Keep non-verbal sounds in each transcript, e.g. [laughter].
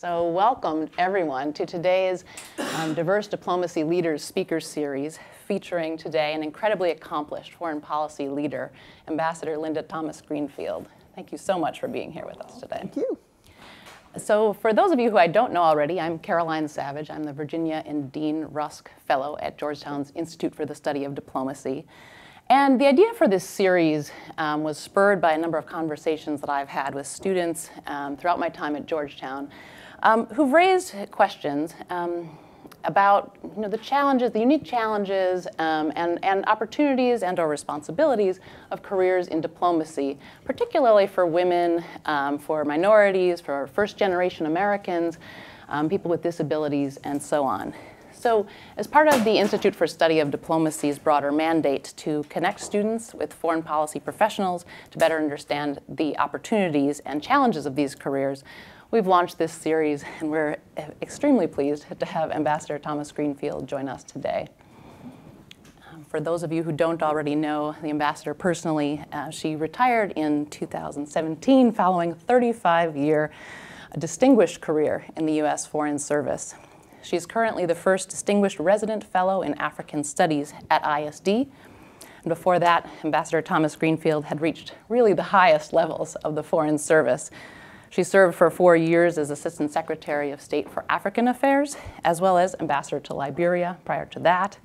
So welcome everyone to today's um, Diverse Diplomacy Leaders Speaker Series featuring today an incredibly accomplished foreign policy leader, Ambassador Linda Thomas Greenfield. Thank you so much for being here with us today. Thank you. So for those of you who I don't know already, I'm Caroline Savage. I'm the Virginia and Dean Rusk Fellow at Georgetown's Institute for the Study of Diplomacy. And the idea for this series um, was spurred by a number of conversations that I've had with students um, throughout my time at Georgetown um, who've raised questions um, about you know, the challenges, the unique challenges um, and, and opportunities and or responsibilities of careers in diplomacy, particularly for women, um, for minorities, for first generation Americans, um, people with disabilities, and so on. So as part of the Institute for Study of Diplomacy's broader mandate to connect students with foreign policy professionals to better understand the opportunities and challenges of these careers, we've launched this series, and we're extremely pleased to have Ambassador Thomas Greenfield join us today. Um, for those of you who don't already know the ambassador personally, uh, she retired in 2017 following a 35 year distinguished career in the U.S. Foreign Service. She's currently the first distinguished resident fellow in African Studies at ISD. And before that, Ambassador Thomas Greenfield had reached really the highest levels of the Foreign Service, she served for four years as Assistant Secretary of State for African Affairs, as well as Ambassador to Liberia prior to that.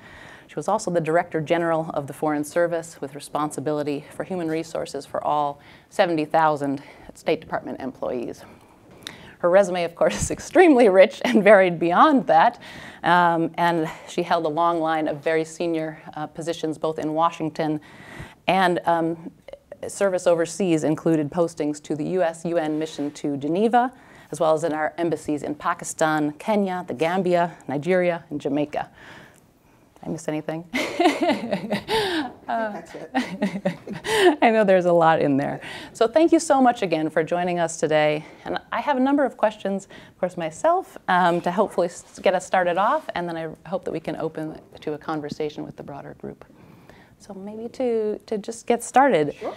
She was also the Director General of the Foreign Service with responsibility for human resources for all 70,000 State Department employees. Her resume, of course, is [laughs] extremely rich and varied beyond that. Um, and she held a long line of very senior uh, positions both in Washington and um, service overseas included postings to the US UN mission to Geneva, as well as in our embassies in Pakistan, Kenya, the Gambia, Nigeria, and Jamaica. I miss anything? [laughs] uh, [laughs] I know there's a lot in there. So thank you so much again for joining us today. And I have a number of questions, of course, myself, um, to hopefully get us started off, and then I hope that we can open to a conversation with the broader group. So maybe to, to just get started. Sure.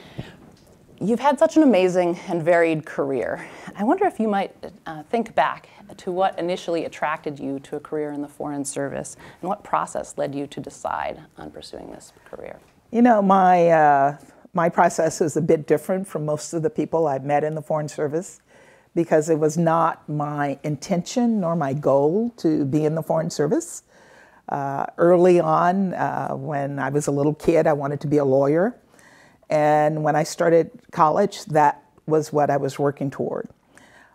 You've had such an amazing and varied career. I wonder if you might uh, think back to what initially attracted you to a career in the Foreign Service and what process led you to decide on pursuing this career. You know, my, uh, my process is a bit different from most of the people I've met in the Foreign Service because it was not my intention nor my goal to be in the Foreign Service. Uh, early on, uh, when I was a little kid, I wanted to be a lawyer. And when I started college, that was what I was working toward.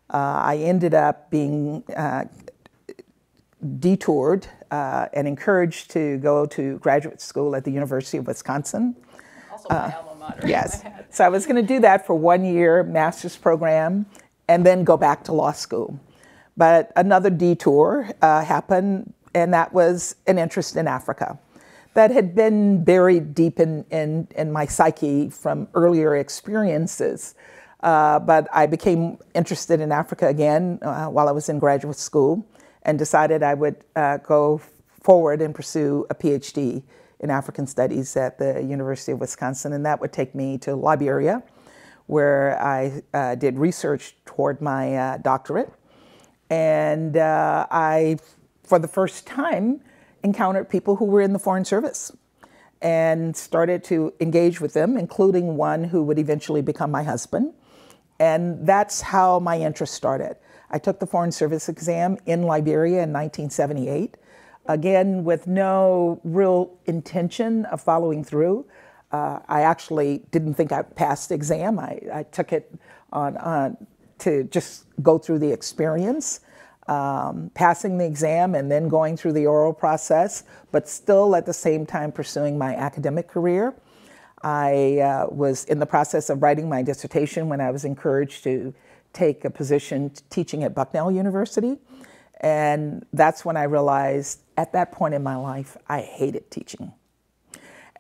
Uh, I ended up being uh, detoured uh, and encouraged to go to graduate school at the University of Wisconsin. Also my uh, alma mater. Yes. [laughs] so I was going to do that for one year, master's program, and then go back to law school. But another detour happened and that was an interest in Africa that had been buried deep in, in, in my psyche from earlier experiences. Uh, but I became interested in Africa again uh, while I was in graduate school and decided I would uh, go forward and pursue a PhD in African Studies at the University of Wisconsin. And that would take me to Liberia, where I uh, did research toward my uh, doctorate. And uh, I for the first time, encountered people who were in the Foreign Service and started to engage with them, including one who would eventually become my husband. And that's how my interest started. I took the Foreign Service exam in Liberia in 1978, again, with no real intention of following through. Uh, I actually didn't think I passed the exam. I, I took it on, on to just go through the experience um, passing the exam and then going through the oral process, but still at the same time pursuing my academic career. I uh, was in the process of writing my dissertation when I was encouraged to take a position teaching at Bucknell University. And that's when I realized at that point in my life, I hated teaching.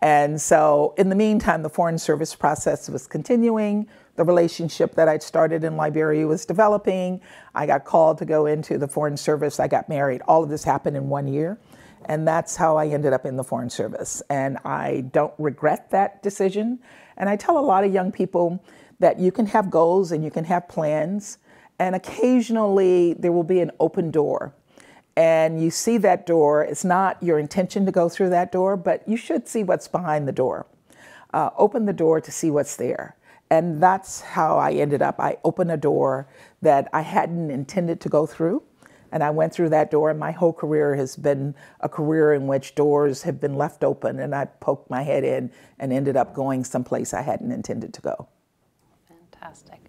And so, in the meantime, the Foreign Service process was continuing. The relationship that I'd started in Liberia was developing. I got called to go into the Foreign Service. I got married. All of this happened in one year. And that's how I ended up in the Foreign Service. And I don't regret that decision. And I tell a lot of young people that you can have goals and you can have plans, and occasionally there will be an open door. And you see that door, it's not your intention to go through that door, but you should see what's behind the door. Uh, open the door to see what's there. And that's how I ended up. I opened a door that I hadn't intended to go through. And I went through that door, and my whole career has been a career in which doors have been left open, and I poked my head in and ended up going someplace I hadn't intended to go. Fantastic.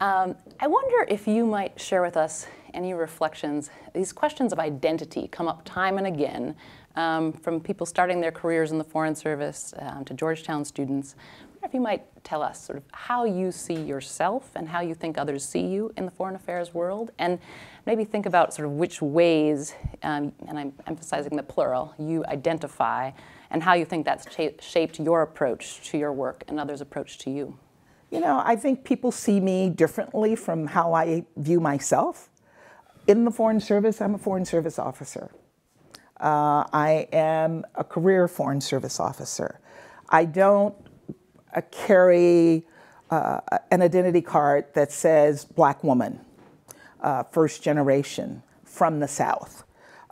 Um, I wonder if you might share with us any reflections. These questions of identity come up time and again um, from people starting their careers in the Foreign Service um, to Georgetown students. If you might tell us sort of how you see yourself and how you think others see you in the foreign affairs world, and maybe think about sort of which ways, um, and I'm emphasizing the plural, you identify, and how you think that's shaped your approach to your work and others' approach to you. You know, I think people see me differently from how I view myself. In the Foreign Service, I'm a Foreign Service officer. Uh, I am a career Foreign Service officer. I don't uh, carry uh, an identity card that says black woman, uh, first generation from the South.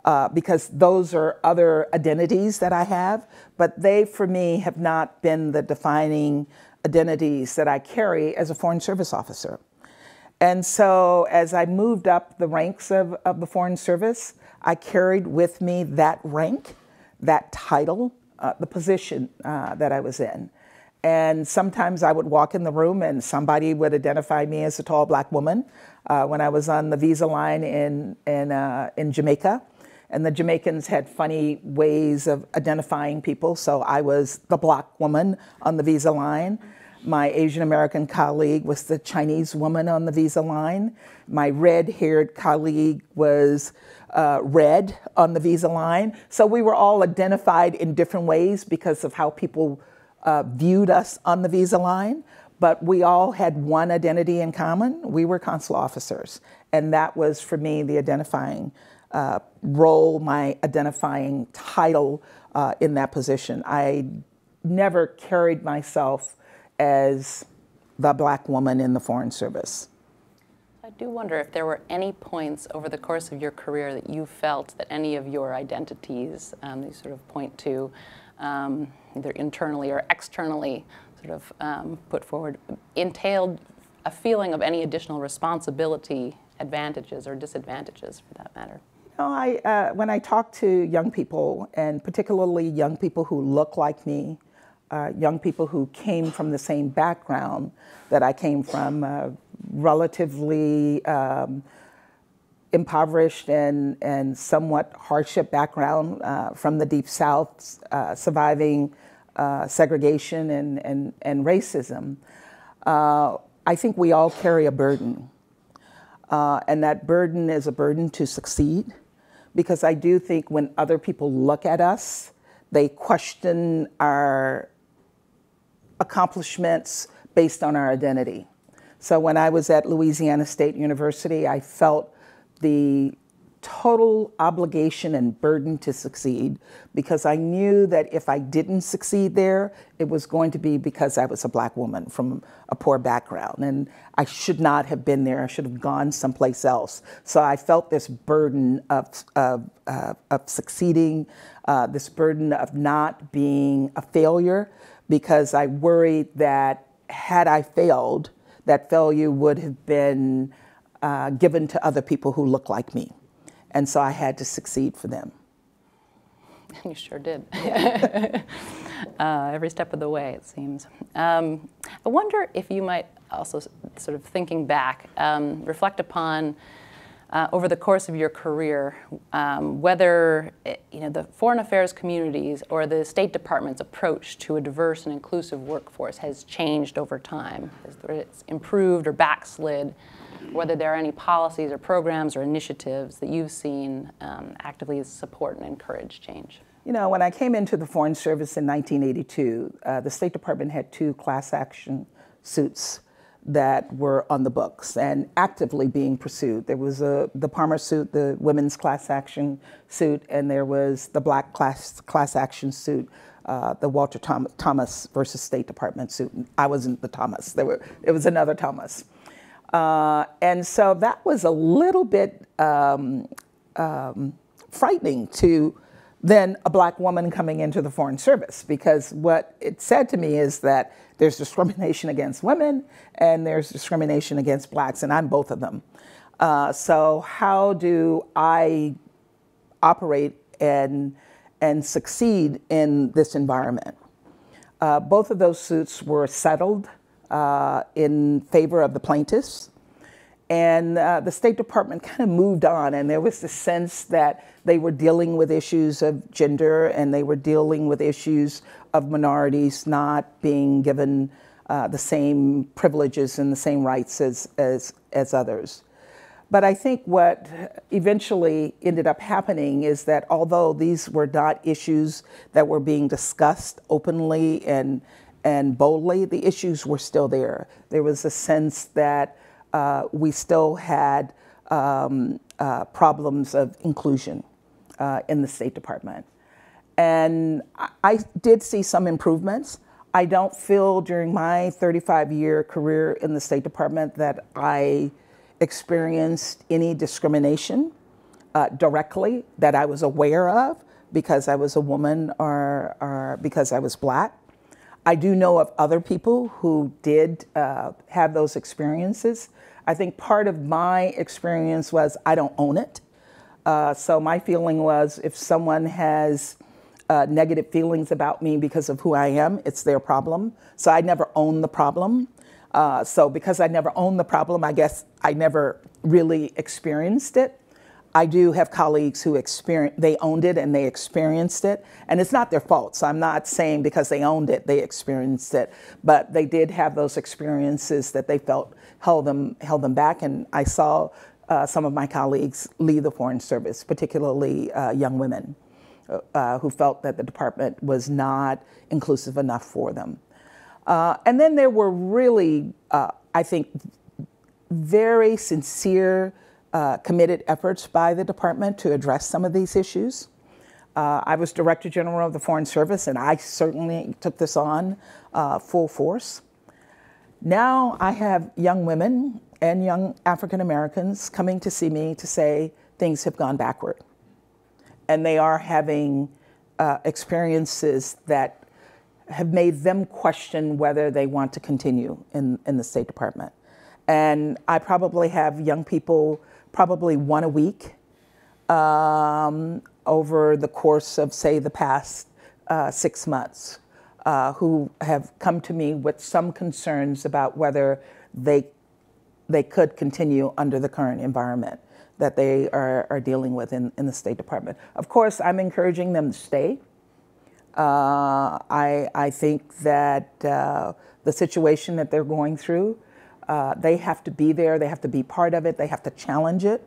Uh, because those are other identities that I have, but they, for me, have not been the defining identities that I carry as a Foreign Service officer. And so as I moved up the ranks of, of the Foreign Service, I carried with me that rank, that title, uh, the position uh, that I was in. And sometimes I would walk in the room and somebody would identify me as a tall black woman. Uh, when I was on the visa line in, in, uh, in Jamaica, and the Jamaicans had funny ways of identifying people, so I was the black woman on the visa line. My Asian American colleague was the Chinese woman on the visa line. My red haired colleague was uh, red on the visa line. So we were all identified in different ways because of how people uh, viewed us on the visa line. But we all had one identity in common. We were consular officers. And that was, for me, the identifying uh, role, my identifying title uh, in that position. I never carried myself as the black woman in the Foreign Service. I do wonder if there were any points over the course of your career that you felt that any of your identities, um, you sort of point to, um, either internally or externally, sort of um, put forward, entailed a feeling of any additional responsibility, advantages or disadvantages for that matter. Know, I, uh, when I talk to young people, and particularly young people who look like me, uh, young people who came from the same background that I came from, uh, relatively um, impoverished and, and somewhat hardship background uh, from the Deep South, uh, surviving uh, segregation and, and, and racism. Uh, I think we all carry a burden. and that burden is a burden to succeed because I do think when other people look at us, they question our accomplishments based on our identity. So when I was at Louisiana State University, I felt the total obligation and burden to succeed because I knew that if I didn't succeed there, it was going to be because I was a black woman from a poor background and I should not have been there. I should have gone someplace else. So I felt this burden of, of, uh, of succeeding, uh, this burden of not being a failure because I worried that had I failed, that failure would have been uh, given to other people who look like me. And so I had to succeed for them. [laughs] You sure did. [laughs] uh, every step of the way, it seems. Um, I wonder if you might also, sort of thinking back, um, reflect upon uh, over the course of your career, um, whether eh, you know the foreign affairs communities or the State Department's approach to a diverse and inclusive workforce has changed over time, whether it's improved or backslid, whether there are any policies or programs or initiatives that you've seen um, actively support and encourage change. You know, when I came into the Foreign Service in 1982, uh, the State Department had two class action suits that were on the books and actively being pursued. There was a, the Palmer suit, the women's class action suit, and there was the black class, class action suit, uh, the Walter Tom, Thomas versus State Department suit. I wasn't the Thomas, there were, it was another Thomas. Uh, and so that was a little bit um, um, frightening to then a black woman coming into the Foreign Service because what it said to me is that there's discrimination against women and there's discrimination against blacks, and I'm both of them. Uh, so, how do I operate and, and succeed in this environment? Uh, both of those suits were settled uh, in favor of the plaintiffs. And uh, the State Department kind of moved on, and there was the sense that they were dealing with issues of gender and they were dealing with issues of minorities not being given uh, the same privileges and the same rights as, as, as others. But I think what eventually ended up happening is that although these were not issues that were being discussed openly and, and boldly, the issues were still there. There was a sense that uh, we still had um, uh, problems of inclusion uh, in the State Department. And I, I did see some improvements. I don't feel during my 35 year career in the State Department that I experienced any discrimination uh, directly that I was aware of because I was a woman or, or because I was black. I do know of other people who did uh, have those experiences. I think part of my experience was I don't own it. Uh, so my feeling was if someone has uh, negative feelings about me because of who I am, it's their problem. So I never own the problem. Uh, so because I never owned the problem, I guess I never really experienced it. I do have colleagues who experience they owned it and they experienced it, and it's not their fault. So I'm not saying because they owned it they experienced it, but they did have those experiences that they felt held them held them back. And I saw uh, some of my colleagues leave the Foreign Service, particularly uh, young women, uh, who felt that the department was not inclusive enough for them. Uh, and then there were really, uh, I think, very sincere, uh, committed efforts by the department to address some of these issues. Uh, I was Director General of the Foreign Service, and I certainly took this on uh, full force. Now I have young women and young African Americans coming to see me to say things have gone backward. And they are having uh, experiences that have made them question whether they want to continue in, in the State Department. And I probably have young people, probably one a week, um, over the course of, say, the past uh, six months, uh, who have come to me with some concerns about whether they, they could continue under the current environment that they are, are dealing with in, in the State Department. Of course, I'm encouraging them to stay. Uh, I, I think that uh, the situation that they're going through, uh, they have to be there, they have to be part of it, they have to challenge it,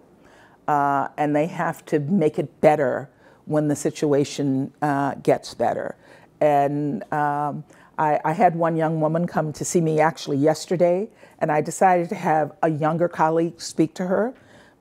uh, and they have to make it better when the situation uh, gets better. And um, I, I, had one young woman come to see me actually yesterday, and I decided to have a younger colleague speak to her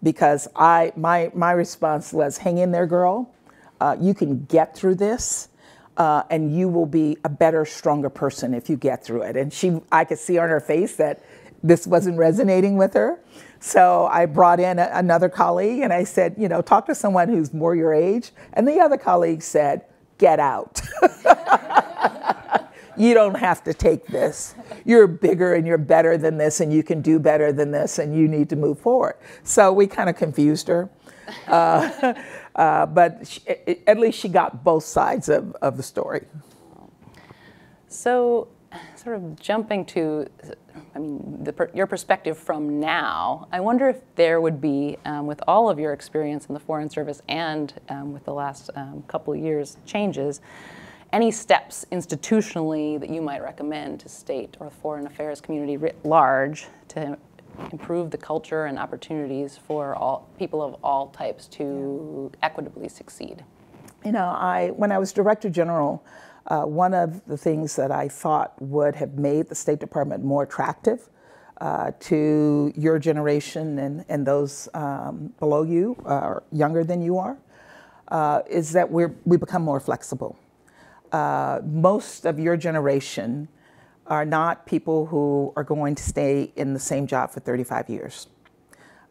because I, my, my response was, hang in there, girl. Uh, you can get through this uh, and you will be a better, stronger person if you get through it. And she, I could see on her face that this wasn't resonating with her. So I brought in a, another colleague and I said, you know, talk to someone who's more your age. And the other colleague said, get out. [laughs] you don't have to take this. You're bigger and you're better than this, and you can do better than this, and you need to move forward. So we kind of confused her. Uh, [laughs] uh, but she, at least she got both sides of, of the story. So, sort of jumping to, I mean, the, your perspective from now, I wonder if there would be, um, with all of your experience in the Foreign Service and um, with the last um, couple of years changes, any steps institutionally that you might recommend to state or the foreign affairs community writ large to improve the culture and opportunities for all people of all types to equitably succeed? You know, I when I was Director General, uh, one of the things that I thought would have made the State Department more attractive uh, to your generation and, and those um, below you or younger than you are uh, is that we we become more flexible. Uh, most of your generation are not people who are going to stay in the same job for 35 years.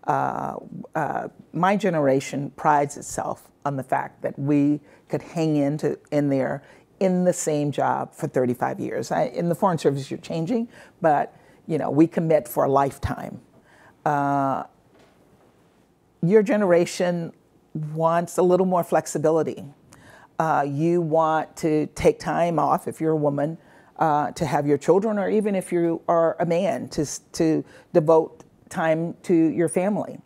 Uh, uh, my generation prides itself on the fact that we could hang in there in the same job for 35 years. I, in the Foreign Service, you're changing, but you know we commit for a lifetime. Uh, your generation wants a little more flexibility. Uh, you want to take time off if you're a woman uh, to have your children, or even if you are a man, to, to devote time to your family.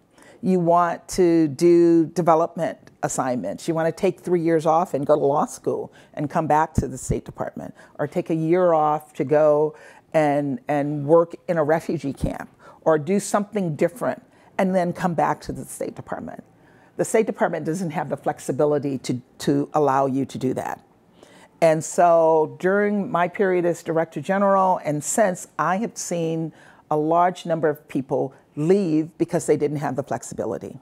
You want to do development assignments. You want to take three years off and go to law school and come back to the State Department, or take a year off to go and, and work in a refugee camp, or do something different and then come back to the State Department. The State Department doesn't have the flexibility to, to allow you to do that. And so during my period as Director General and since, I have seen a large number of people leave because they didn't have the flexibility.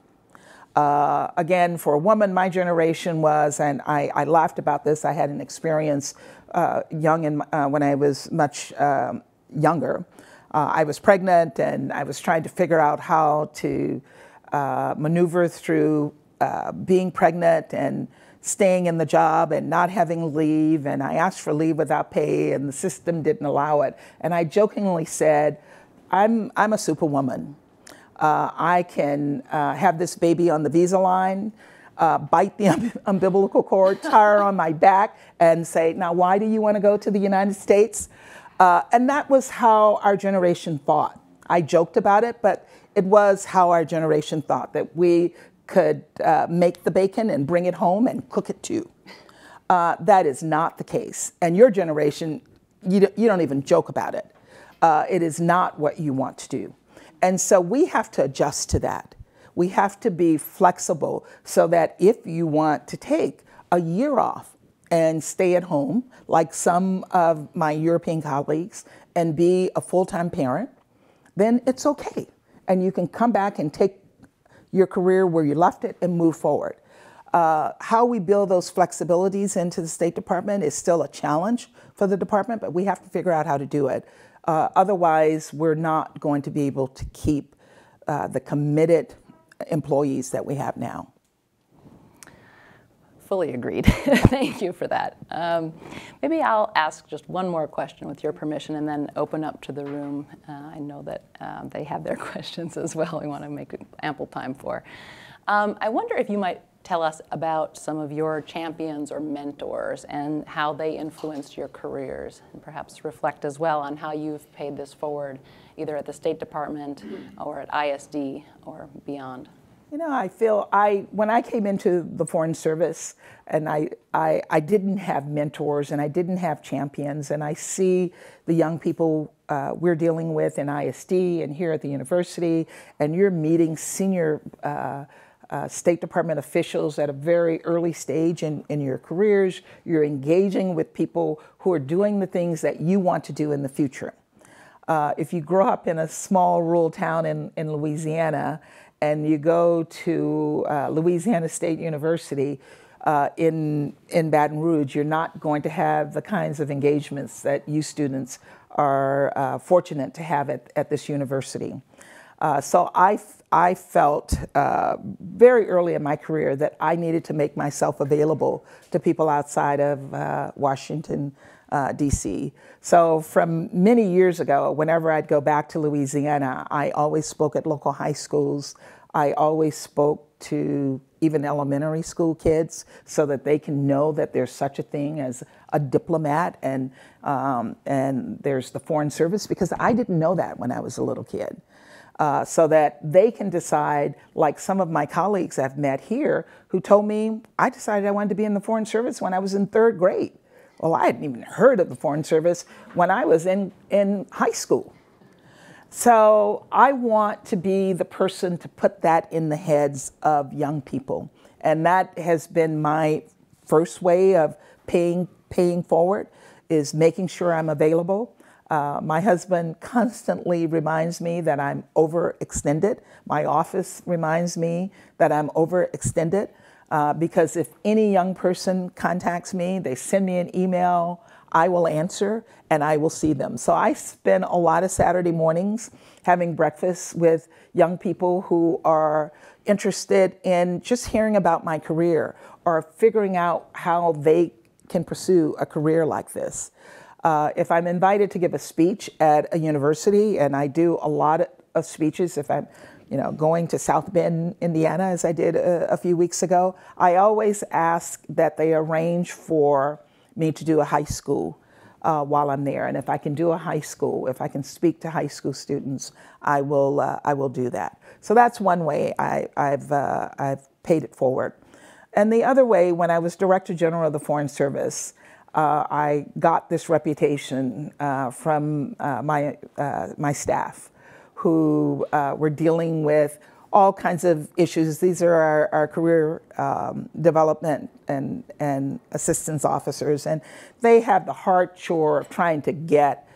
Uh, again, for a woman, my generation was, and I, I laughed about this, I had an experience uh, young in, uh, when I was much um, younger. Uh, I was pregnant and I was trying to figure out how to uh, maneuver through uh, being pregnant and staying in the job and not having leave. And I asked for leave without pay, and the system didn't allow it. And I jokingly said, I'm, I'm a superwoman. Uh, I can uh, have this baby on the visa line, uh, bite the um, [laughs] umbilical cord, tie her on my back, and say, Now, why do you want to go to the United States? Uh, and that was how our generation thought. I joked about it, but it was how our generation thought that we could uh, make the bacon and bring it home and cook it too. Uh, that is not the case. And your generation, you, don't, you don't even joke about it. It is not what you want to do. And so we have to adjust to that. We have to be flexible so that if you want to take a year off and stay at home, like some of my European colleagues, and be a full time parent, then it's okay. And you can come back and take your career where you left it and move forward. Uh, how we build those flexibilities into the State Department is still a challenge for the department, but we have to figure out how to do it. Uh, otherwise, we're not going to be able to keep uh, the committed employees that we have now. Fully agreed. [laughs] Thank you for that. Um, maybe I'll ask just one more question with your permission and then open up to the room. Uh, I know that um, they have their [laughs] questions as well, we want to make ample time for. Um, I wonder if you might tell us about some of your champions or mentors and how they influenced your careers, and perhaps reflect as well on how you've paid this forward, either at the State Department or at ISD or beyond. You know, I feel I when I came into the Foreign Service and I, I, I didn't have mentors and I didn't have champions, and I see the young people uh, we're dealing with in ISD and here at the university, and you're meeting senior uh, uh, State Department officials at a very early stage in, in your careers. You're engaging with people who are doing the things that you want to do in the future. Uh, if you grow up in a small rural town in, in Louisiana and you go to uh, Louisiana State University uh, in, in Baton Rouge, you're not going to have the kinds of engagements that you students are uh, fortunate to have at, at this university. Uh, so I, I felt uh, very early in my career that I needed to make myself available to people outside of uh, Washington, uh, D.C. So from many years ago, whenever I'd go back to Louisiana, I always spoke at local high schools. I always spoke to even elementary school kids so that they can know that there's such a thing as a diplomat and, um, and there's the Foreign Service because I didn't know that when I was a little kid uh, so that they can decide, like some of my colleagues I've met here who told me, I decided I wanted to be in the Foreign Service when I was in third grade. Well, I hadn't even heard of the Foreign Service when I was in, in high school. So I want to be the person to put that in the heads of young people. And that has been my first way of paying, paying forward is making sure I'm available. Uh, my husband constantly reminds me that I'm overextended. My office reminds me that I'm overextended. Uh, because if any young person contacts me, they send me an email, I will answer and I will see them. So I spend a lot of Saturday mornings having breakfast with young people who are interested in just hearing about my career or figuring out how they can pursue a career like this. Uh, if I'm invited to give a speech at a university, and I do a lot of speeches if I'm you know, going to South Bend, Indiana, as I did a, a few weeks ago, I always ask that they arrange for me to do a high school uh, while I'm there. And if I can do a high school, if I can speak to high school students, I will, uh, I will do that. So that's one way I, have uh, I've paid it forward. And the other way, when I was Director General of the Foreign Service, uh, I got this reputation uh, from uh, my, my staff who were dealing with all kinds of issues. These are our, our career um, development and, and assistance officers, and they have the hard chore of trying to get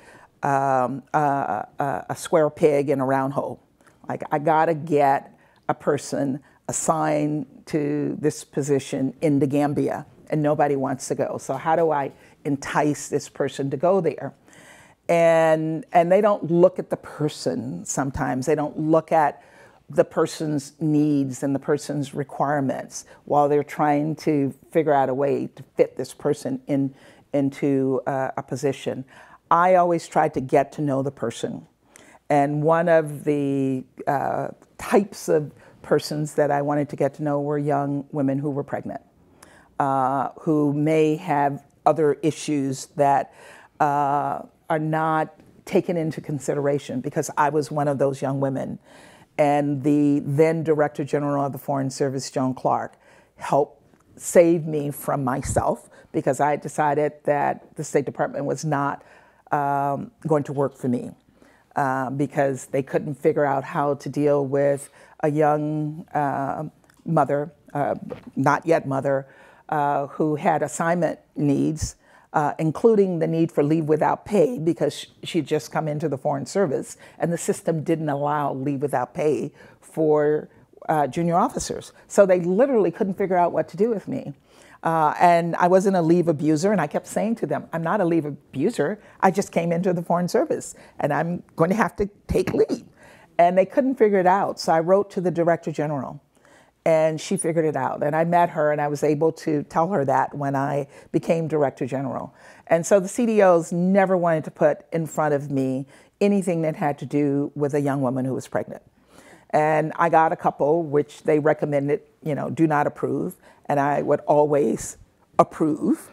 um, a, a, square peg in a round hole. Like, I gotta get a person assigned to this position in the Gambia, and nobody wants to go. So, how do I entice this person to go there? And, and they don't look at the person sometimes, they don't look at the person's needs and the person's requirements while they're trying to figure out a way to fit this person in, into uh, a position. I always try to get to know the person. And one of the uh, types of persons that I wanted to get to know were young women who were pregnant, uh, who may have other issues that uh, are not taken into consideration because I was one of those young women. And the then Director General of the Foreign Service, Joan Clark, helped save me from myself because I decided that the State Department was not um, going to work for me uh, because they couldn't figure out how to deal with a young uh, mother, uh, not yet mother, uh, who had assignment needs uh, including the need for leave without pay because she'd just come into the Foreign Service and the system didn't allow leave without pay for uh, junior officers. So they literally couldn't figure out what to do with me. Uh, and I wasn't a leave abuser, and I kept saying to them, I'm not a leave abuser. I just came into the Foreign Service, and I'm going to have to take leave. And they couldn't figure it out. So I wrote to the Director General and she figured it out. And I met her and I was able to tell her that when I became Director General. And so the CDOs never wanted to put in front of me anything that had to do with a young woman who was pregnant. And I got a couple which they recommended, you know, do not approve, and I would always approve.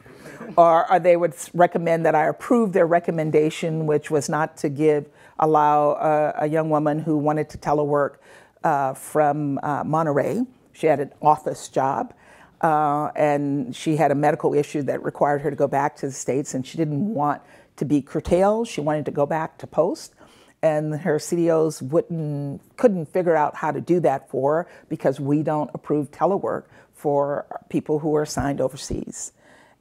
or, or, they would recommend that I approve their recommendation, which was not to give, allow a, a young woman who wanted to telework uh, from uh, Monterey she had an office job, uh, and she had a medical issue that required her to go back to the States, and she didn't want to be curtailed. She wanted to go back to post. And her CDOs wouldn't, couldn't figure out how to do that for her because we don't approve telework for people who are assigned overseas.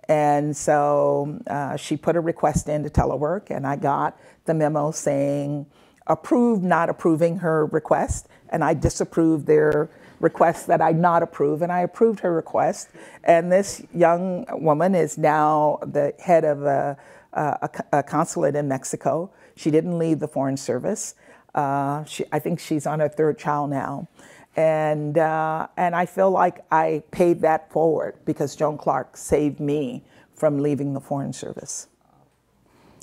And so uh, she put a request in to telework, and I got the memo saying approved, not approving her request, and I disapproved their requests that I not approve, and I approved her request. And this young woman is now the head of a, a, a consulate in Mexico. She didn't leave the Foreign Service. Uh, she, I think she's on her third child now. And, uh, and I feel like I paid that forward because Joan Clark saved me from leaving the Foreign Service.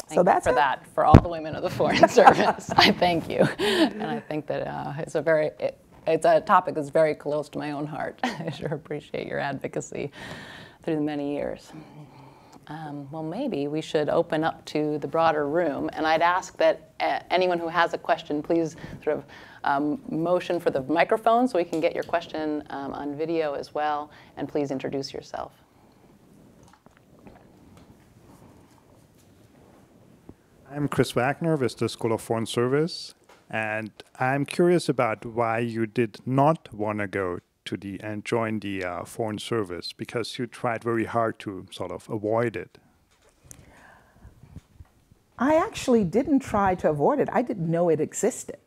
Thank so that's for it. that for all the women of the Foreign [laughs] Service. I thank you, and I think that uh, it's a very it, it's a topic that's very close to my own heart. [laughs] I sure appreciate your advocacy through the many years. Um, well, maybe we should open up to the broader room, and I'd ask that uh, anyone who has a question, please sort of um, motion for the microphone so we can get your question um, on video as well, and please introduce yourself. I'm Chris Wagner with the School of Foreign Service, and I'm curious about why you did not want to go to the and join the uh, foreign service because you tried very hard to sort of avoid it. I actually didn't try to avoid it. I didn't know it existed.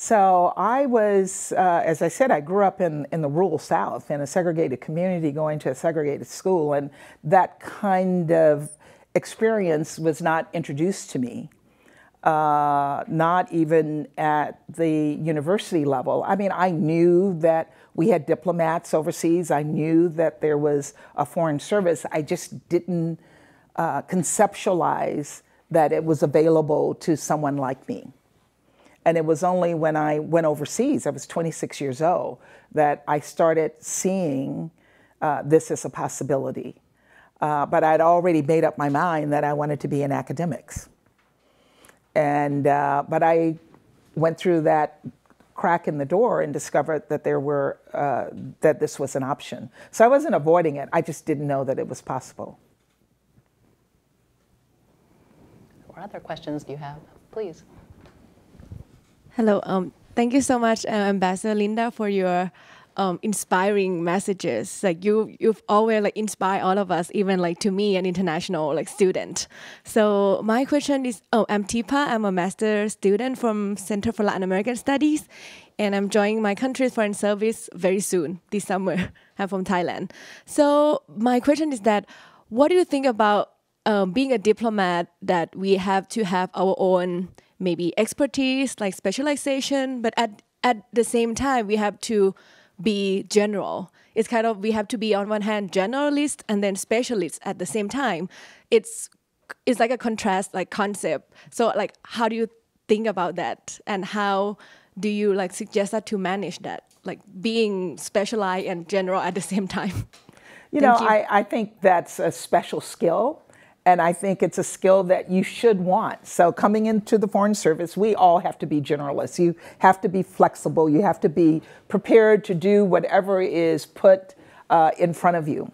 So I was, uh, as I said, I grew up in, in the rural South in a segregated community going to a segregated school, and that kind of experience was not introduced to me, uh, not even at the university level. I mean, I knew that we had diplomats overseas, I knew that there was a foreign service, I just didn't uh, conceptualize that it was available to someone like me. And it was only when I went overseas, I was 26 years old, that I started seeing uh, this as a possibility. Uh, but I'd already made up my mind that I wanted to be in academics. And, uh, but I went through that crack in the door and discovered that there were, uh, that this was an option. So I wasn't avoiding it, I just didn't know that it was possible. What other questions do you have? Please. Hello. Um, thank you so much, uh, Ambassador Linda, for your um, inspiring messages. Like you, you've always like inspired all of us, even like to me, an international like student. So my question is, oh, I'm Tipa. I'm a master student from Center for Latin American Studies, and I'm joining my country's foreign service very soon this summer. [laughs] I'm from Thailand. So my question is that, what do you think about um, being a diplomat? That we have to have our own maybe expertise, like specialization, but at at the same time we have to be general. It's kind of we have to be on one hand generalist and then specialist at the same time. It's it's like a contrast like concept. So like how do you think about that and how do you like suggest that to manage that like being specialized and general at the same time? You know, you. I, I think that's a special skill and I think it's a skill that you should want. So, coming into the Foreign Service, we all have to be generalists. You have to be flexible. You have to be prepared to do whatever is put uh, in front of you.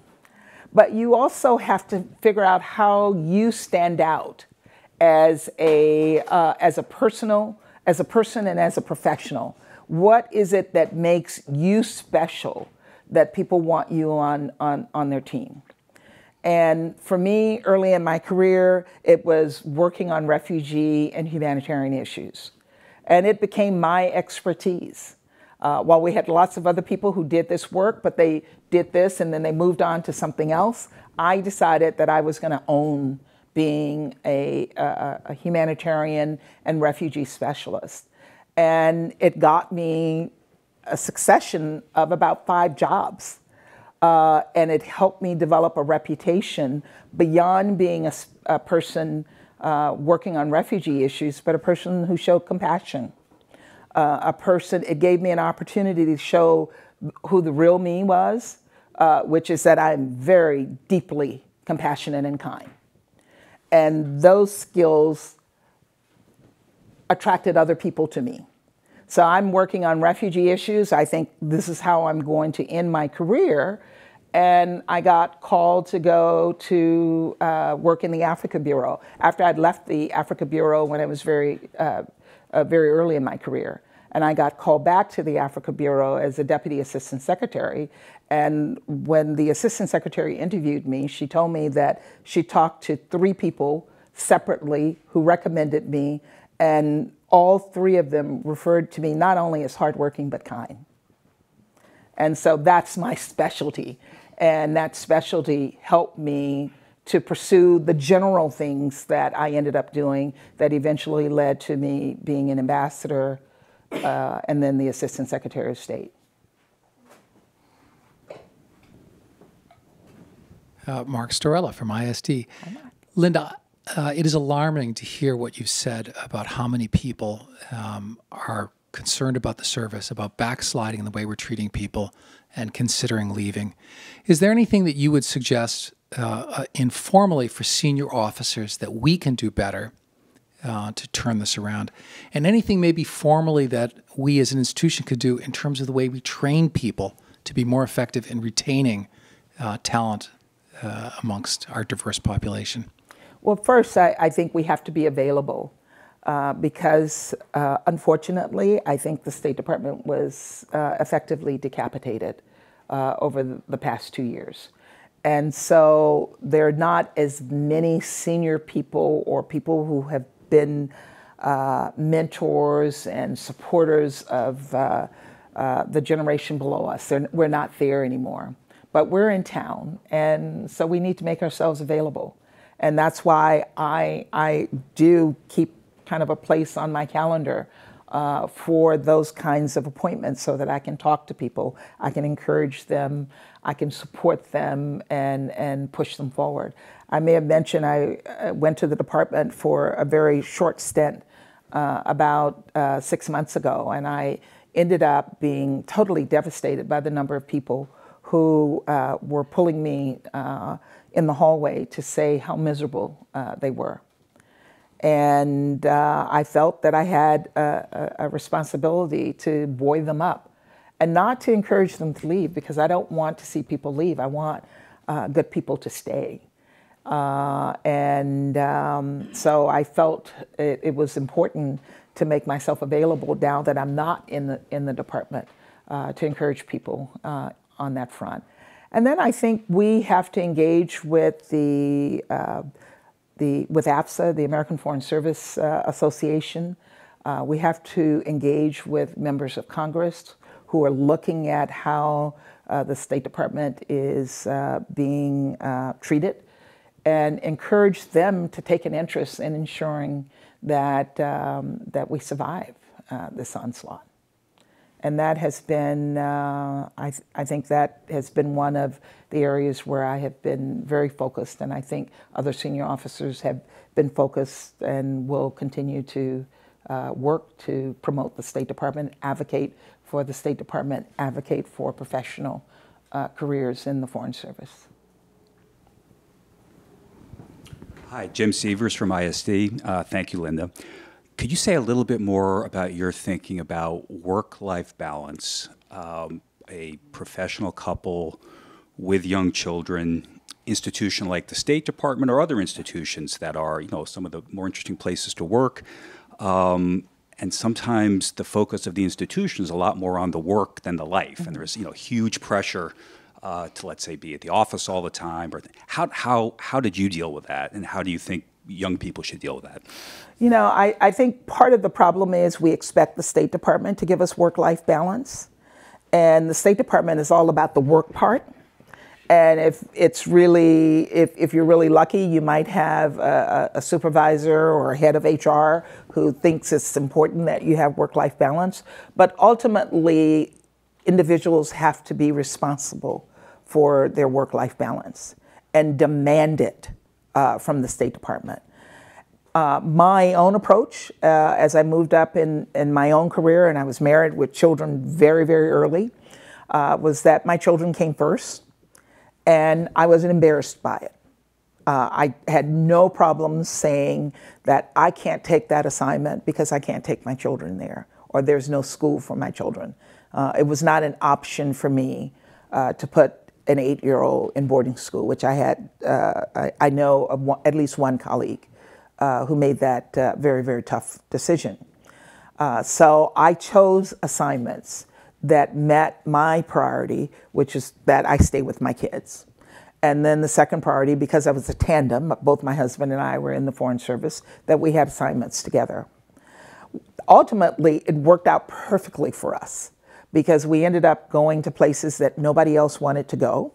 But you also have to figure out how you stand out as a, uh, as a personal, as a person and as a professional. What is it that makes you special that people want you on, on, on their team? And for me, early in my career, it was working on refugee and humanitarian issues. And it became my expertise. Uh, while we had lots of other people who did this work, but they did this and then they moved on to something else, I decided that I was going to own being a, a, a humanitarian and refugee specialist. And it got me a succession of about five jobs uh, and it helped me develop a reputation beyond being a, a person uh, working on refugee issues, but a person who showed compassion. Uh, a person, it gave me an opportunity to show who the real me was, uh, which is that I'm very deeply compassionate and kind. And those skills attracted other people to me. So I'm working on refugee issues. I think this is how I'm going to end my career and I got called to go to uh, work in the Africa Bureau after I'd left the Africa Bureau when I was very, uh, uh, very early in my career. And I got called back to the Africa Bureau as a deputy assistant secretary. And when the assistant secretary interviewed me, she told me that she talked to three people separately who recommended me, and all three of them referred to me not only as hardworking but kind. And so that's my [laughs] specialty. And that specialty helped me to pursue the general things that I ended up doing that eventually led to me being an ambassador uh, and then the Assistant Secretary of State. Uh, Mark Storella from ISD. Linda, uh, it is alarming to hear what you've said about how many people um, are concerned about the service, about backsliding in the way we're treating people, and considering leaving. Is there anything that you would suggest uh, uh, informally for senior officers that we can do better uh, to turn this around? And anything maybe formally that we as an institution could do in terms of the way we train people to be more effective in retaining uh, talent uh, amongst our diverse population? Well, first, I, I think we have to be available. Uh, because uh, unfortunately, I think the State Department was uh, effectively decapitated uh, over the, past two years. And so there are not as many senior people or people who have been uh, mentors and supporters of uh, the generation below us. They're, we're not there anymore. But we're in town, and so we need to make ourselves available. And that's why I, I do keep kind of a place on my calendar uh, for those kinds of appointments so that I can talk to people, I can encourage them, I can support them, and, and push them forward. I may have mentioned I uh, went to the department for a very short stint uh, about uh, six months ago, and I ended up being totally devastated by the number of people who uh, were pulling me uh, in the hallway to say how miserable they were. And uh, I felt that I had a, a, responsibility to buoy them up and not to encourage them to leave because I don't want to see people leave. I want uh, good people to stay. Uh, and um, so I felt it, it, was important to make myself available now that I'm not in the, in the department to encourage people on that front. And then I think we have to engage with the, uh, the with AFSA, the American Foreign Service uh, Association. Uh, we have to engage with members of Congress who are looking at how uh, the State Department is uh, being uh, treated and encourage them to take an interest in ensuring that, um, that we survive this onslaught and that has been, uh, I, th- I think that has been one of the areas where I have been very focused, and I think other senior officers have been focused and will continue to uh, work to promote the State Department, advocate for the State Department, advocate for professional uh, careers in the Foreign Service. Hi, Jim Severs from ISD. Uh, thank you, Linda. Could you say a little bit more about your thinking about work life balance? Um, a professional couple with young children, institution like the State Department or other institutions that are, you know, some of the more interesting places to work. Um, and sometimes the focus of the institution is a lot more on the work than the life, and there's you know huge pressure uh, to let's say be at the office all the time. Or how how how did you deal with that, and how do you think young people should deal with that? You know, I, I think part of the problem is we expect the State Department to give us work life balance. And the State Department is all about the work part. And if it's really, if, if you're really lucky, you might have a, a supervisor or a head of HR who thinks it's important that you have work life balance. But ultimately, individuals have to be responsible for their work life balance and demand it uh, from the State Department. Uh, my own approach uh, as I moved up in, in my own career and I was married with children very, very early uh, was that my children came first and I wasn't embarrassed by it. Uh, I had no problems saying that I can't take that assignment because I can't take my children there or there's no school for my children. Uh, it was not an option for me to put an eight-year-old in boarding school, which I had, uh, I, I, know one, at least one colleague uh, who made that uh, very, very tough decision. Uh, so I chose assignments that met my priority, which is that I stay with my kids. And then the second priority, because I was a tandem, both my husband and I were in the Foreign Service, that we had assignments together. Ultimately, it worked out perfectly for us because we ended up going to places that nobody else wanted to go,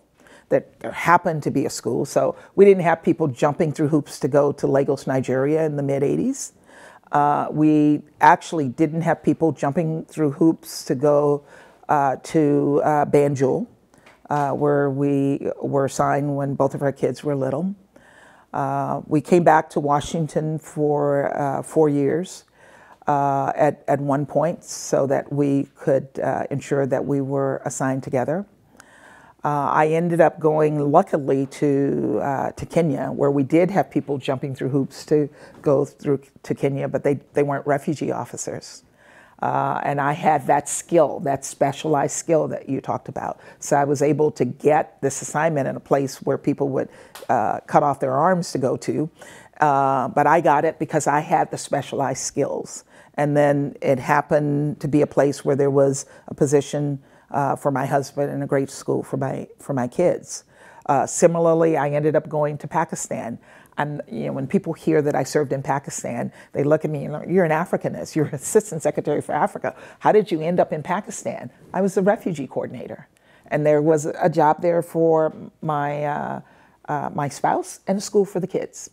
that happened to be a school. So we didn't have people jumping through hoops to go to Lagos, Nigeria in the mid 80s. Uh, we actually didn't have people jumping through hoops to go uh, to uh, Banjul, uh, where we were assigned when both of our kids were little. Uh, we came back to Washington for uh, four years uh, at, at one point so that we could uh, ensure that we were assigned together. Uh, I ended up going, luckily, to, uh, to Kenya, where we did have people jumping through hoops to go through to Kenya, but they, they weren't refugee officers. Uh, and I had that skill, that specialized skill that you talked about. So I was able to get this assignment in a place where people would uh, cut off their arms to go to. Uh, but I got it because I had the specialized skills. And then it happened to be a place where there was a position uh, for my husband and a great school for my, for my kids. Uh, similarly, I ended up going to Pakistan. And you know, when people hear that I served in Pakistan, they look at me and you're an Africanist, you're [laughs] Assistant Secretary for Africa. How did you end up in Pakistan? I was the refugee coordinator. And there was a job there for my, uh, uh, my spouse and a school for the kids.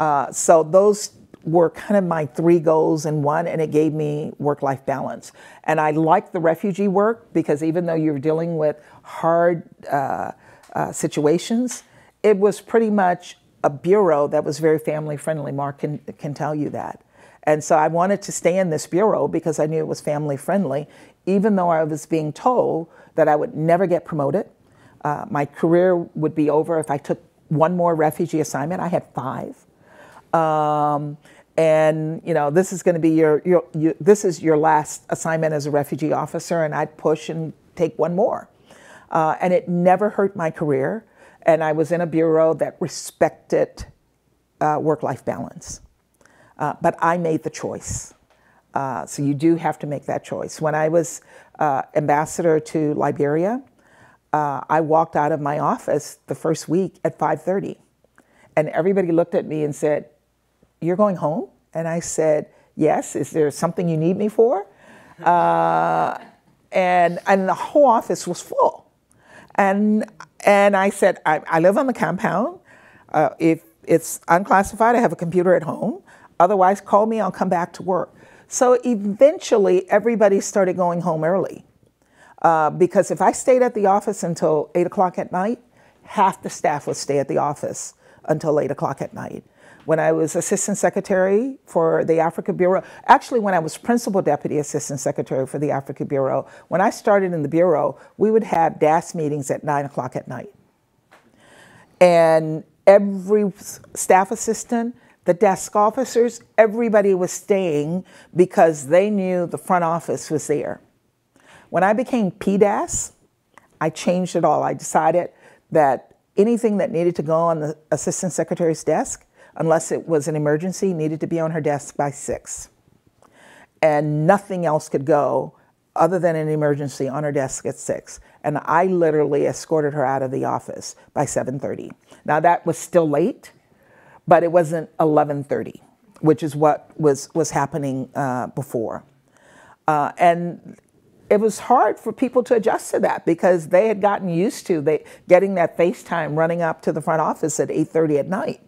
Uh, so those were kind of my three goals in one, and it gave me work life balance. And I liked the refugee work because even though you're dealing with hard uh, uh, situations, it was pretty much a bureau that was very family friendly. Mark can, can tell you that. And so I wanted to stay in this bureau because I knew it was family friendly, even though I was being told that I would never get promoted. Uh, my career would be over if I took one more refugee assignment. I had five. Um, and you know this is going to be your, your, this is your last assignment as a refugee officer and i'd push and take one more. Uh, and it never hurt my career and i was in a bureau that respected uh, work-life balance. Uh, but i made the choice. Uh, so you do have to make that choice. When i was uh, ambassador to liberia uh, i walked out of my office the first week at 5.30 and everybody looked at me and said you're going home? And I said, Yes. Is there something you need me for? Uh, and, and the whole office was full. And, and I said, I, I live on the compound. Uh, if it's unclassified, I have a computer at home. Otherwise, call me, I'll come back to work. So eventually, everybody started going home early. Uh, because if I stayed at the office until 8 o'clock at night, half the staff would stay at the office until 8 o'clock at night when I was assistant secretary for the Africa Bureau. Actually, when I was principal deputy assistant secretary for the Africa Bureau, when I started in the Bureau, we would have DAS meetings at nine o'clock at night. And every staff assistant, the desk officers, everybody was staying because they knew the front office was there. When I became PDAS, I changed it all. I decided that anything that needed to go on the assistant secretary's desk, unless it was an emergency, needed to be on her desk by six. And nothing else could go other than an emergency on her desk at six. And I literally escorted her out of the office by 7.30. Now that was still late, but it wasn't 11.30, which is what was, was happening uh, before. Uh, and it was hard for people to adjust to that because they had gotten used to they, getting that FaceTime running up to the front office at 8.30 at night.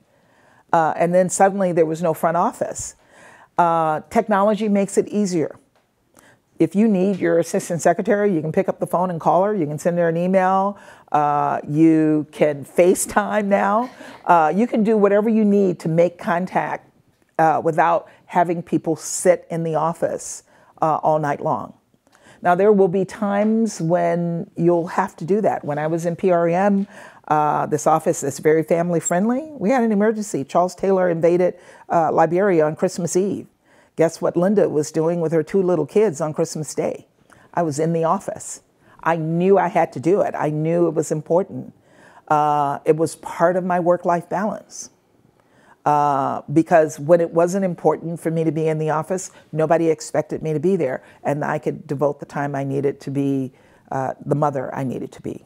Uh, and then suddenly there was no front office. Uh, technology makes it easier. If you need your assistant secretary, you can pick up the phone and call her. You can send her an email. Uh, you can FaceTime now. Uh, you can do whatever you need to make contact uh, without having people sit in the office uh, all night long. Now, there will be times when you'll have to do that. When I was in PRM, uh, this office is very family friendly. We had an emergency. Charles Taylor invaded uh, Liberia on Christmas Eve. Guess what Linda was doing with her two little kids on Christmas Day? I was in the office. I knew I had to do it. I knew it was important. Uh, it was part of my work life balance. Uh, because when it wasn't important for me to be in the office, nobody expected me to be there, and I could devote the time I needed to be uh, the mother I needed to be.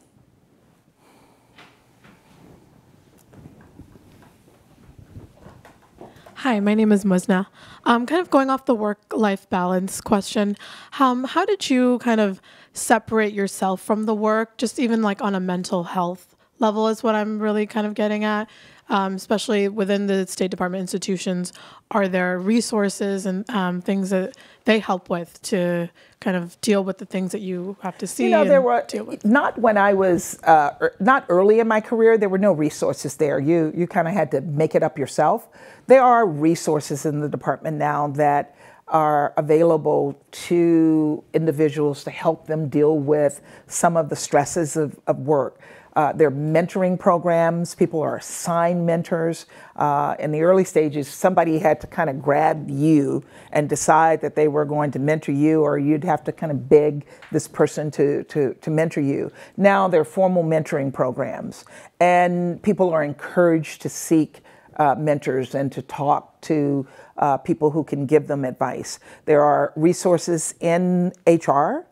Hi, my name is Musna. Um, kind of going off the work-life balance question, um, how did you kind of separate yourself from the work, just even like on a mental health level is what I'm really kind of getting at, um, especially within the State Department institutions. Are there resources and um, things that they help with to kind of deal with the things that you have to see? You know, there were not when I was uh, er, not early in my career. There were no resources there. You you kind of had to make it up yourself. There are resources in the department now that are available to individuals to help them deal with some of the stresses of, of work. Uh, there are mentoring programs. People are assigned mentors. Uh, in the early stages, somebody had to kind of grab you and decide that they were going to mentor you, or you'd have to kind of beg this person to, to, to mentor you. Now there are formal mentoring programs, and people are encouraged to seek uh, mentors and to talk to uh, people who can give them advice. There are resources in HR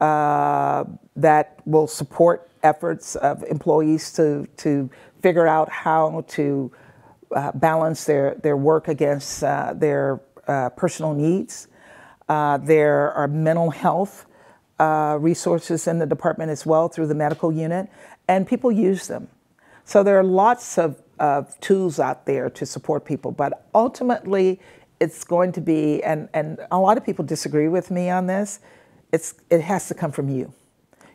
uh, that will support efforts of employees to, to figure out how to uh, balance their, their work against uh, their uh, personal needs. Uh, there are mental health uh, resources in the department as well through the medical unit, and people use them. So there are lots of, of tools out there to support people, but ultimately it's going to be, and, and a lot of people disagree with me on this, it's, it has to come from you.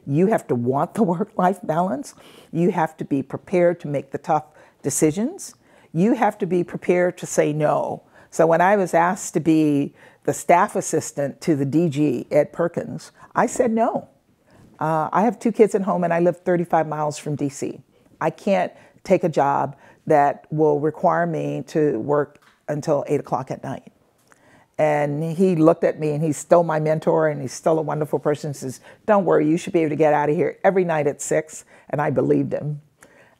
You have to want the [laughs] work life balance. You have to be prepared to make the tough decisions. You have to be prepared to say no. So when I was asked to be the staff assistant to the DG, Ed Perkins, I said no. Uh, I have two kids at home and I live 35 miles from DC. I can't take a job that will require me to work until 8 o'clock at night. And he looked at me and he's still my mentor and he's still a wonderful person. He says, Don't worry, you should be able to get out of here every night at 6. And I believed him.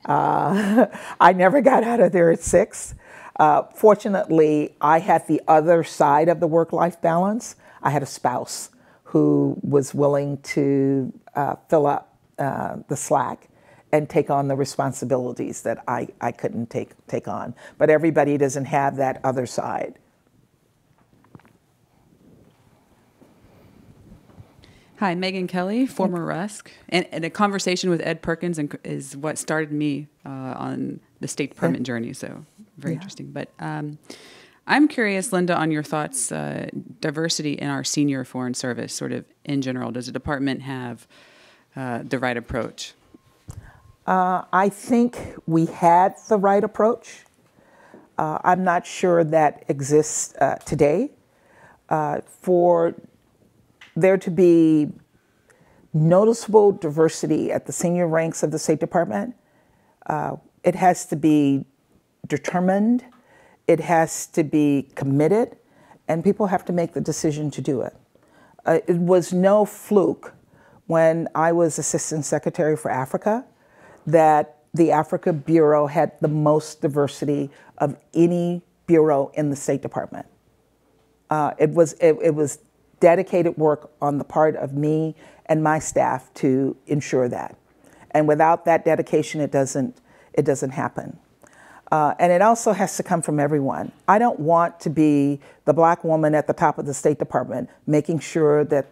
Uh, [laughs] I never got out of there at 6. Uh, fortunately, I had the other side of the work life balance. I had a spouse who was willing to uh, fill up uh, the slack and take on the responsibilities that I, I couldn't take, take on. But everybody doesn't have that other side. Hi, Megan Kelly, former Rusk, and, and, a conversation with Ed Perkins is what started me uh, on the State Department yeah. journey. So very yeah. interesting. But um, I'm curious, Linda, on your thoughts. Uh, diversity in our senior foreign service, sort of in general, does the department have uh, the right approach? Uh, I think we had the right approach. Uh, I'm not sure that exists uh, today. for there to be noticeable diversity at the senior ranks of the State Department, uh, it has to be determined, it has to be committed, and people have to make the decision to do it. Uh, it was no fluke when I was Assistant Secretary for Africa that the Africa Bureau had the most diversity of any bureau in the State Department. Uh, it was it, it was dedicated work on the part of me and my staff to ensure that. And without that dedication, it doesn't, it doesn't happen. Uh, and it also has to come from everyone. I don't want to be the black woman at the top of the State Department making sure that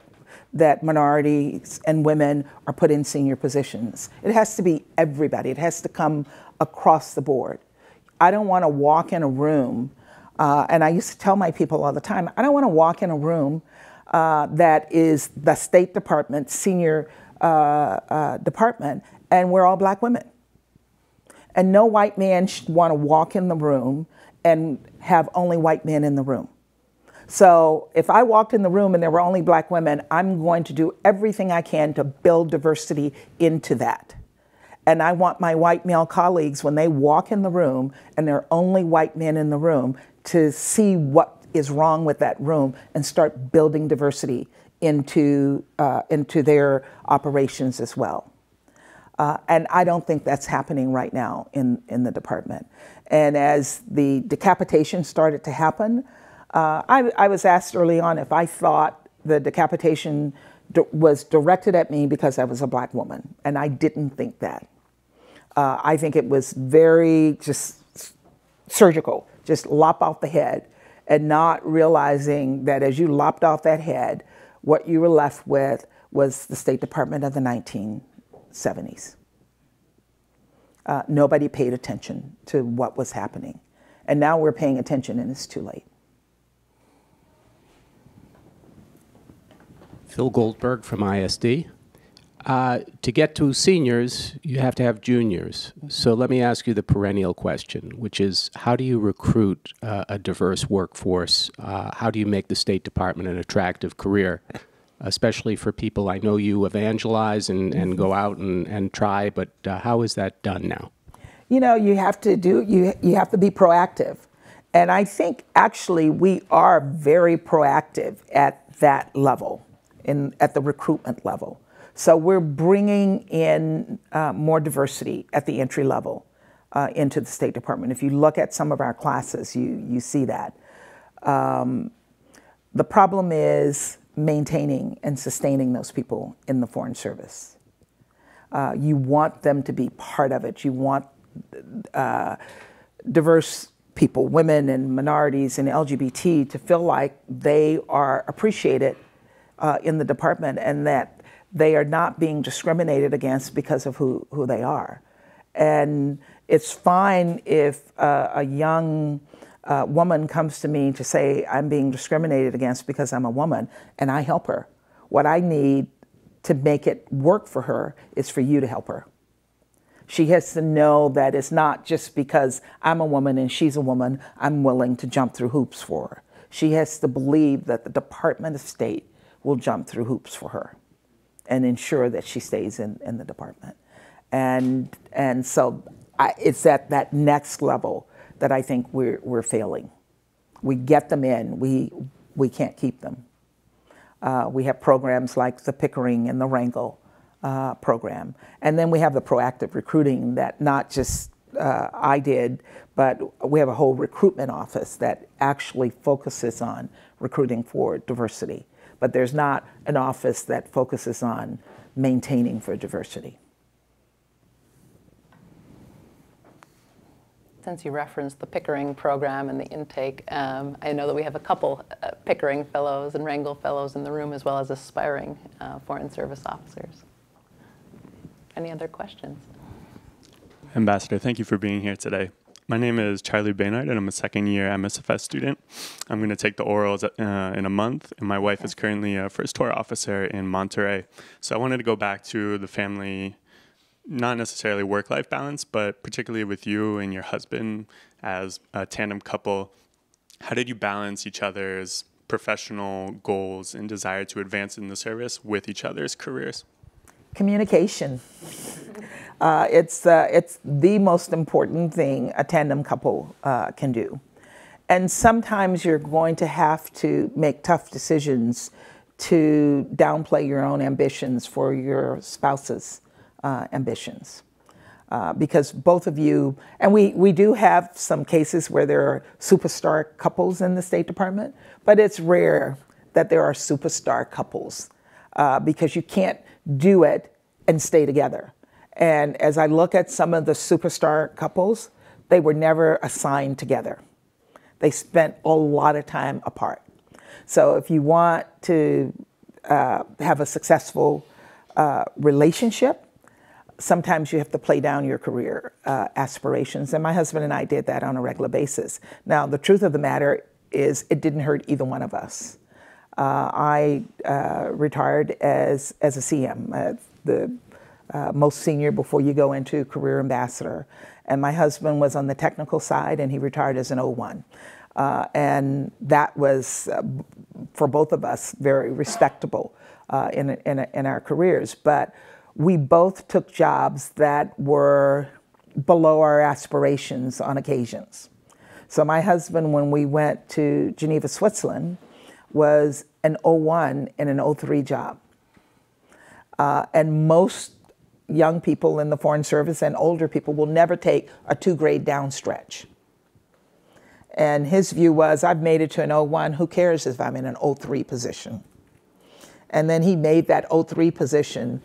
that minorities and women are put in senior positions. It has to be everybody. It has to come across the board. I don't want to walk in a room, uh, and I used to tell my people all the time, I don't want to walk in a room uh, that is the State Department senior uh, uh, department, and we're all black women. And no white man should want to walk in the room and have only white men in the room. So if I walked in the room and there were only black women, I'm going to do everything I can to build diversity into that. And I want my white male colleagues, when they walk in the room and there are only white men in the room, to see what is wrong with that room and start building diversity into, uh, into their operations as well. Uh, and I don't think that's happening right now in, in the department. And as the decapitation started to happen, uh, I, I, was asked early on if I thought the decapitation was directed at me because I was a black woman, and I didn't think that. Uh, I think it was very just surgical, just lop off the head and not realizing that as you lopped off that head, what you were left with was the State Department of the 1970s. Uh, nobody paid attention to what was happening. And now we're paying attention and it's too late. Phil Goldberg from ISD. Uh, to get to seniors, you have to have juniors. So let me ask you the perennial question, which is how do you recruit uh, a diverse workforce? Uh, how do you make the State Department an attractive career, especially for people I know you evangelize and, and go out and, and try, but uh, how is that done now? You know, you have to do, you, you have to be proactive. And I think actually we are very proactive at that level, in, at the recruitment level. So we're bringing in uh, more diversity at the entry level uh, into the State Department. If you look at some of our classes, you, you see that. Um, the problem is maintaining and sustaining those people in the Foreign Service. Uh, you want them to be part of it. You want uh, diverse people, women and minorities and LGBT, to feel like they are appreciated uh, in the department and that they are not being discriminated against because of who, who they are. And it's fine if uh, a young uh, woman comes to me to say, I'm being discriminated against because I'm a woman, and I help her. What I need to make it work for her is for you to help her. She has to know that it's not just because I'm a woman and she's a woman, I'm willing to jump through hoops for her. She has to believe that the Department of State will jump through hoops for her and ensure that she stays in, in the department. And, and so I, it's at that next level that I think we're, we're failing. We get them in, we, we can't keep them. Uh, we have programs like the Pickering and the Rangel uh, program. And then we have the proactive recruiting that not just uh, I did, but we have a whole recruitment office that actually focuses on recruiting for diversity. But there's not an office that focuses on maintaining for diversity. since you referenced the Pickering program and the intake, um, I know that we have a couple uh, Pickering fellows and Rangel fellows in the room, as well as aspiring uh, Foreign Service officers. Any other questions? Ambassador, thank you for being here today. My name is Charlie Baynard, and I'm a second year MSFS student. I'm going to take the orals uh, in a month, and my wife is currently a first tour officer in Monterrey. So I wanted to go back to the family not necessarily work life balance, but particularly with you and your husband as a tandem couple, how did you balance each other's professional goals and desire to advance in the service with each other's careers? Communication. [laughs] Uh, it's, uh, it's the most important thing a tandem couple uh, can do. And sometimes you're going to have to make tough decisions to downplay your own ambitions for your spouse's uh, ambitions. Uh, because both of you, and we, we do have some cases where there are superstar couples in the State Department, but it's rare that there are superstar couples uh, because you can't do it and stay together. And as I look at some of the superstar couples, they were never assigned together. They spent a lot of time apart. So if you want to uh, have a successful uh, relationship, sometimes you have to play down your career uh, aspirations. And my husband and I did that on a regular basis. Now, the truth of the matter is, it didn't hurt either one of us. Uh, I uh, retired as, as a CM, uh, the uh, most senior before you go into career ambassador. And my husband was on the technical side, and he retired as an O1. Uh, and that was, for both of us, very respectable in, in, in our careers. But we both took jobs that were below our aspirations on occasions. So my husband, when we went to Geneva, Switzerland, was an O1 and an O3 job. Uh, and most young people in the Foreign Service and older people will never take a two grade down stretch. And his view was, I've made it to an O1, who cares if I'm in an O3 position? And then he made that O3 position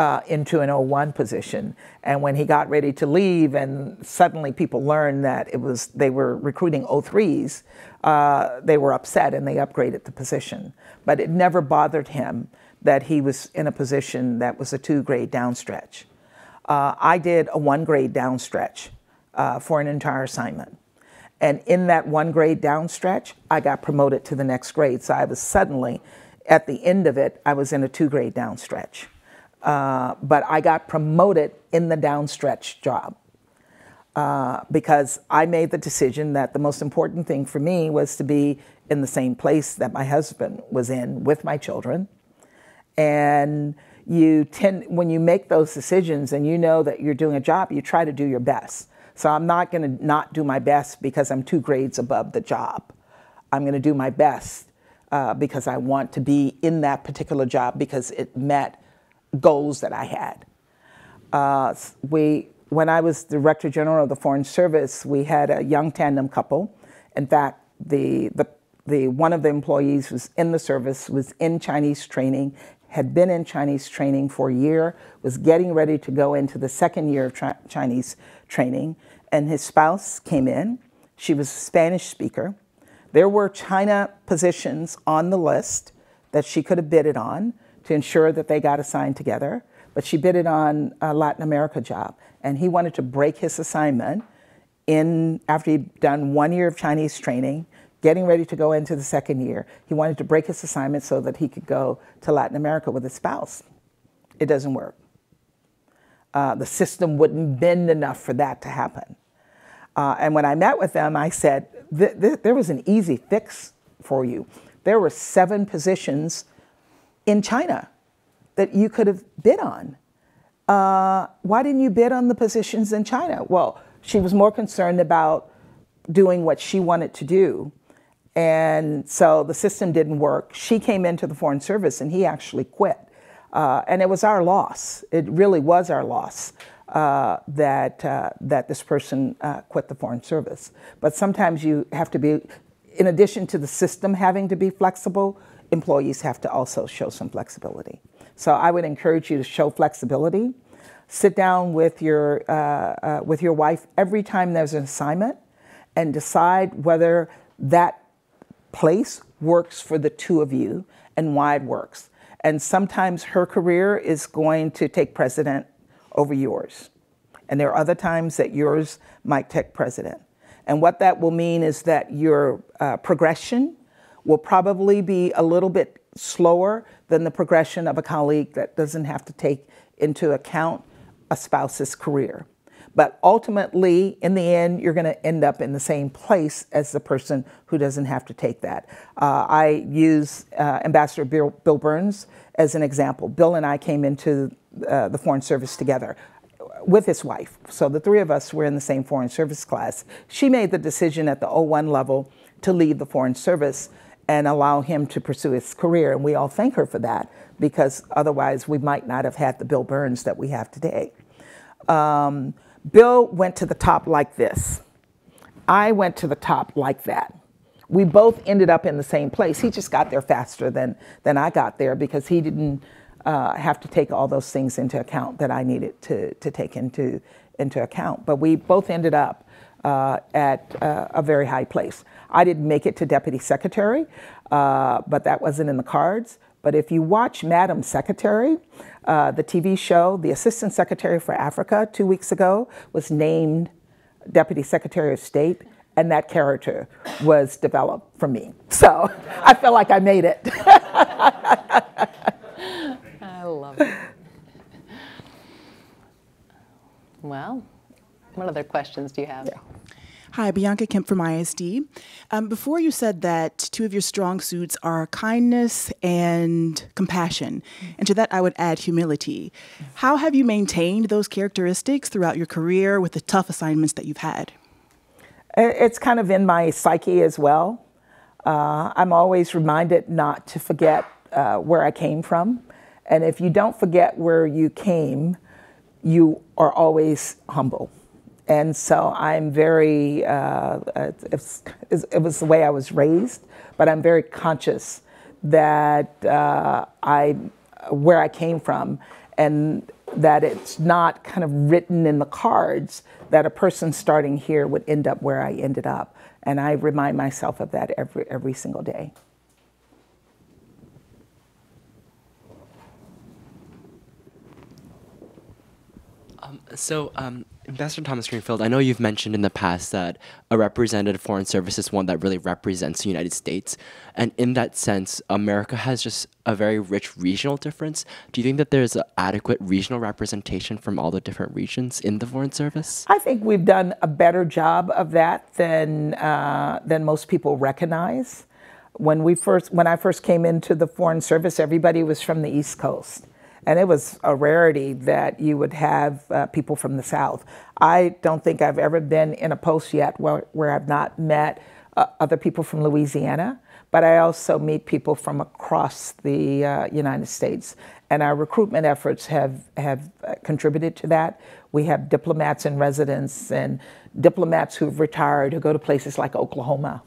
uh, into an O1 position. And when he got ready to leave, and suddenly people learned that it was they were recruiting O3s, uh, they were upset and they upgraded the position. But it never bothered him that he was in a position that was a two grade downstretch. Uh, I did a one grade downstretch uh, for an entire assignment. And in that one grade downstretch, I got promoted to the next grade. So I was suddenly, at the end of it, I was in a two grade downstretch. Uh, but I got promoted in the downstretch job uh, because I made the decision that the most important thing for me was to be in the same place that my husband was in with my children. And you tend, when you make those decisions and you know that you're doing a job, you try to do your best. So I'm not going to not do my best because I'm two grades above the job. I'm going to do my best uh, because I want to be in that particular job because it met goals that I had. Uh, we, when I was Director General of the Foreign Service, we had a young tandem couple. In fact, the, the the one of the employees was in the service, was in Chinese training, had been in Chinese training for a year, was getting ready to go into the second year of tra- Chinese training, and his spouse came in. She was a Spanish speaker. There were China positions on the list that she could have bidded on to ensure that they got assigned together, but she bidded on a Latin America job, and he wanted to break his assignment in after he'd done one year of Chinese training, getting ready to go into the second year. He wanted to break his assignment so that he could go to Latin America with his spouse. It doesn't work. Uh, the system wouldn't bend enough for that to happen. Uh, and when I met with them, I said, th- th- there was an easy fix for you. There were seven positions in China that you could have bid on. Uh, why didn't you bid on the positions in China? Well, she was more concerned about doing what she wanted to do. And so the system didn't work. She came into the Foreign Service and he actually quit. Uh, and it was our loss. It really was our loss uh, that, uh, that this person uh, quit the Foreign Service. But sometimes you have to be, in addition to the system having to be flexible, employees have to also show some flexibility. So I would encourage you to show flexibility. Sit down with your, uh, uh, with your wife every time there's an assignment and decide whether that place works for the two of you and why it works. And sometimes her career is going to take precedent over yours. And there are other times that yours might take precedent. And what that will mean is that your uh, progression will probably be a little bit slower than the progression of a colleague that doesn't have to take into account a spouse's career. But ultimately, in the end, you're going to end up in the same place as the person who doesn't have to take that. Uh, I use uh, Ambassador Bill, Bill, Burns as an example. Bill and I came into uh, the Foreign Service together with his wife. So the three of us were in the same Foreign Service class. She made the decision at the 01 level to leave the Foreign Service and allow him to pursue his career. And we all thank her for that because otherwise we might not have had the Bill Burns that we have today. Um, Bill went to the top like this. I went to the top like that. We both ended up in the same place. He just got there faster than, than I got there because he didn't uh, have to take all those things into account that I needed to, to take into, into account. But we both ended up uh, at uh, a very high place. I didn't make it to deputy secretary, uh, but that wasn't in the cards. But if you watch Madam Secretary, uh, the TV show, the Assistant Secretary for Africa two weeks ago was named Deputy Secretary of State, and that character was developed for me. So [laughs] I feel like I made it. [laughs] I love it. Well, what other questions do you have? Yeah. Hi, Bianca Kemp from ISD. Um, before you said that two of your strong suits are kindness and compassion, and to that I would add humility. How have you maintained those characteristics throughout your career with the tough assignments that you've had? It's kind of in my psyche as well. Uh, I'm always reminded not to forget uh, where I came from. And if you don't forget where you came, you are always humble. And so I'm very, uh, it, it, was the way I was raised, but I'm very conscious that uh, I, where I came from, and that it's not kind of written in the cards that a person starting here would end up where I ended up. And I remind myself of that every, every single day. Um, so, um, Ambassador Thomas Greenfield, I know you've mentioned in the past that a representative foreign service is one that really represents the United States. And in that sense, America has just a very rich regional difference. Do you think that there's adequate regional representation from all the different regions in the foreign service? I think we've done a better job of that than, uh, than most people recognize. When, we first, when I first came into the foreign service, everybody was from the East Coast and it was a rarity that you would have uh, people from the South. I don't think I've ever been in a post yet where, where I've not met uh, other people from Louisiana. but I also meet people from across the uh, United States. And our recruitment efforts have, have uh, contributed to that. We have diplomats in residence and diplomats who've retired who go to places like Oklahoma.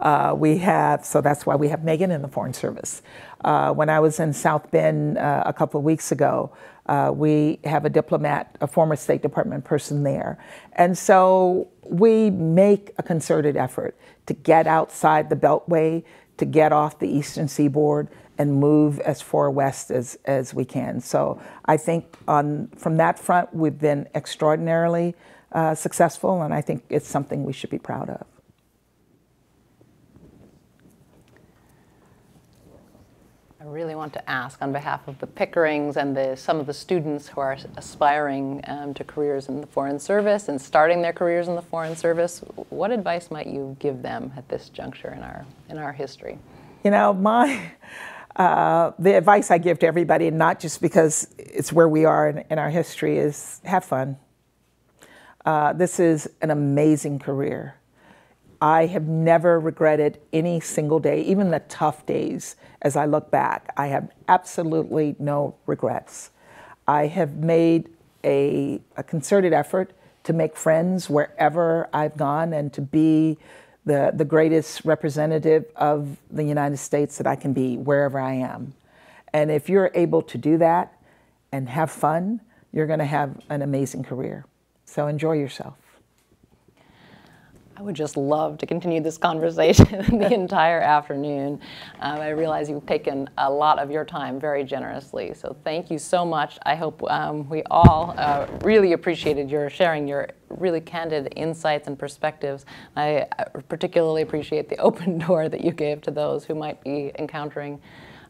Uh, we have, so that's why we have Megan in the Foreign Service. Uh, when I was in South Bend uh, a couple of weeks ago, uh, we have a diplomat, a former State Department person there. And so we make a concerted effort to get outside the Beltway, to get off the eastern seaboard and move as far west as, as we can. So I think on, from that front, we've been extraordinarily uh, successful, and I think it's something we should be proud of. I really want to ask on behalf of the Pickerings and the, some of the students who are aspiring um, to careers in the Foreign Service and starting their careers in the Foreign Service, what advice might you give them at this juncture in our, in our history? You know, my, uh, the advice I give to everybody, and not just because it's where we are in, in our history, is have fun. Uh, this is an amazing career. I have never regretted any single day, even the tough days. As I look back, I have absolutely no regrets. I have made a, a concerted effort to make friends wherever I've gone and to be the, the greatest representative of the United States that I can be wherever I am. And if you're able to do that and have fun, you're going to have an amazing career. So enjoy yourself. I would just love to continue this conversation [laughs] the entire afternoon. Um, I realize you've taken a lot of your time very generously, so thank you so much. I hope um, we all uh, really appreciated your sharing your really candid insights and perspectives. I particularly appreciate the [laughs] open door that you gave to those who might be encountering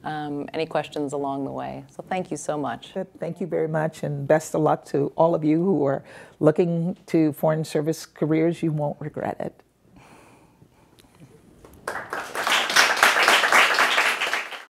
um, any questions along the way. So thank you so much. Thank you very much, and best of luck to all of you who are looking to foreign service careers. You won't regret it.